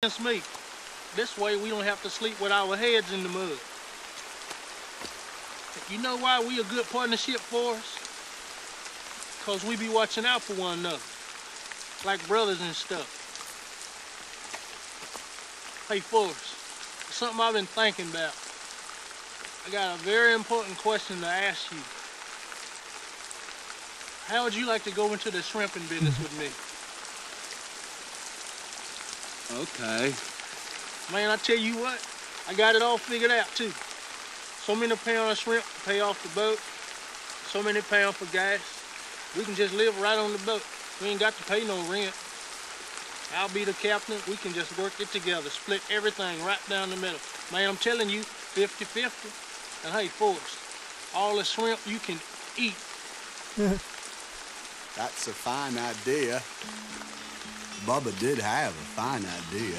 against me. This way we don't have to sleep with our heads in the mud. You know why we a good partnership for us? Cause we be watching out for one another. Like brothers and stuff. Hey Forrest, something I've been thinking about. I got a very important question to ask you. How would you like to go into the shrimping business mm-hmm. with me? Okay. Man, I tell you what, I got it all figured out too. So many pounds of shrimp to pay off the boat, so many pounds for gas. We can just live right on the boat. We ain't got to pay no rent. I'll be the captain. We can just work it together, split everything right down the middle. Man, I'm telling you, 50-50. And hey, Forrest, all the shrimp you can eat. That's a fine idea. Bubba did have a fine idea.